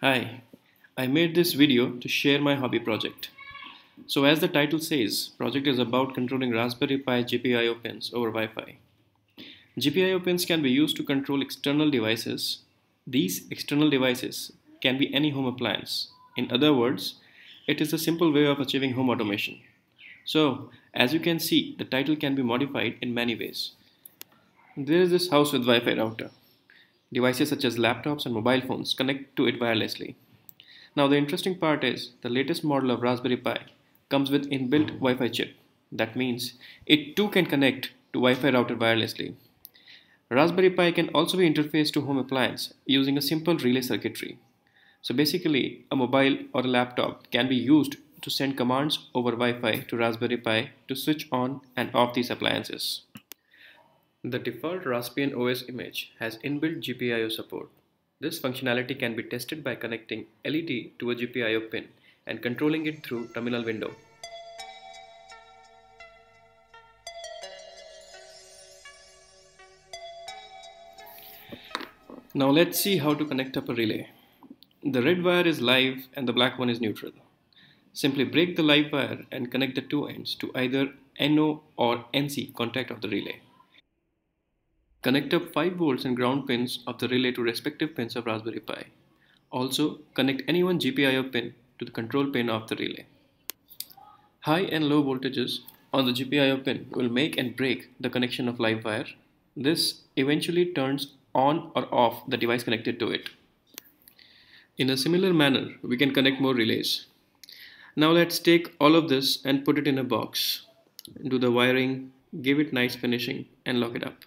Hi, I made this video to share my hobby project. So as the title says, project is about controlling Raspberry Pi GPIO pins over Wi-Fi. GPIO pins can be used to control external devices. These external devices can be any home appliance. In other words, it is a simple way of achieving home automation. So, as you can see, the title can be modified in many ways. There is this house with Wi-Fi router. Devices such as laptops and mobile phones connect to it wirelessly. Now the interesting part is the latest model of Raspberry Pi comes with inbuilt Wi-Fi chip. That means it too can connect to Wi-Fi router wirelessly. Raspberry Pi can also be interfaced to home appliance using a simple relay circuitry. So basically, a mobile or a laptop can be used to send commands over Wi-Fi to Raspberry Pi to switch on and off these appliances. The default Raspbian OS image has inbuilt GPIO support. This functionality can be tested by connecting LED to a GPIO pin and controlling it through terminal window. Now let's see how to connect up a relay. The red wire is live and the black one is neutral. Simply break the live wire and connect the two ends to either NO or NC contact of the relay. Connect up 5 volts and ground pins of the relay to respective pins of Raspberry Pi. Also, connect any one GPIO pin to the control pin of the relay. High and low voltages on the GPIO pin will make and break the connection of live wire. This eventually turns on or off the device connected to it. In a similar manner, we can connect more relays. Now let's take all of this and put it in a box. Do the wiring, give it nice finishing and lock it up.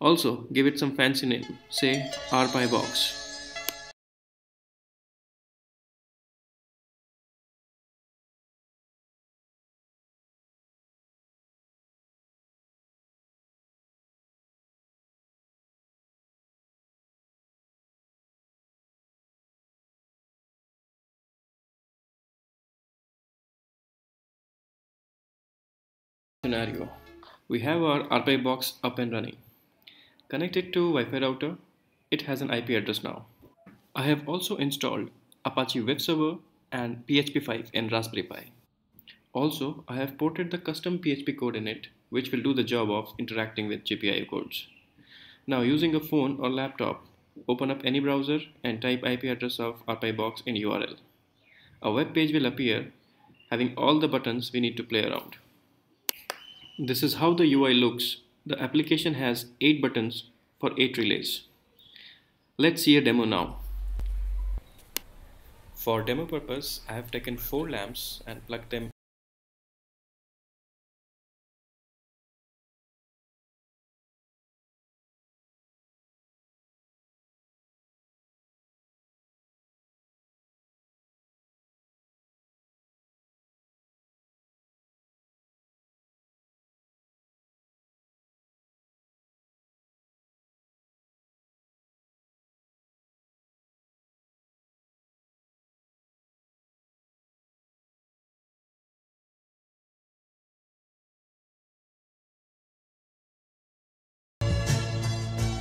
Also, give it some fancy name, say RPi box. Scenario. We have our RPi box up and running. Connected to Wi-Fi router, it has an IP address now. I have also installed Apache Web Server and PHP 5 in Raspberry Pi. Also, I have ported the custom PHP code in it, which will do the job of interacting with GPIO codes. Now, using a phone or laptop, open up any browser and type IP address of RPi box in URL. A web page will appear having all the buttons we need to play around. This is how the UI looks the application has 8 buttons for 8 relays. Let's see a demo now. For demo purpose, I have taken 4 lamps and plugged them